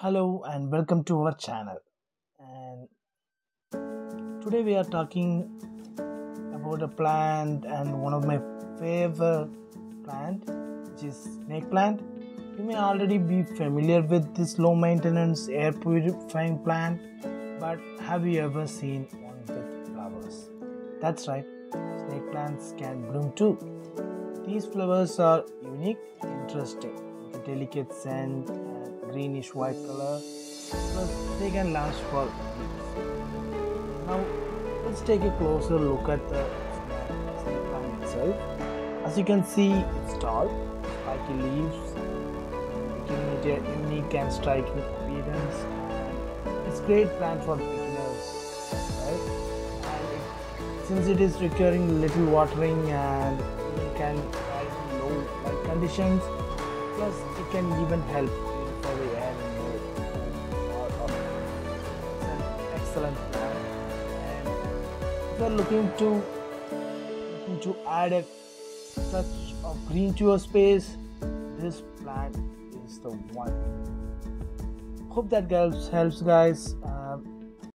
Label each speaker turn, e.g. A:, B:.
A: Hello and welcome to our channel. And today we are talking about a plant and one of my favorite plant, which is snake plant. You may already be familiar with this low maintenance air purifying plant, but have you ever seen one with flowers? That's right, snake plants can bloom too. These flowers are unique, interesting, with a delicate scent and greenish white color. Plus, they can last for. Now, let's take a closer look at the snake plant itself. As you can see, it's tall, spiky leaves, giving it a unique and striking appearance. It's great plant for beginners, right? It, since it is requiring little watering and it can thrive in low light conditions, plus it can even help excellent plant. And if you're looking to looking to add a touch of green to your space, this plant is the one. Hope that helps, helps guys. Um,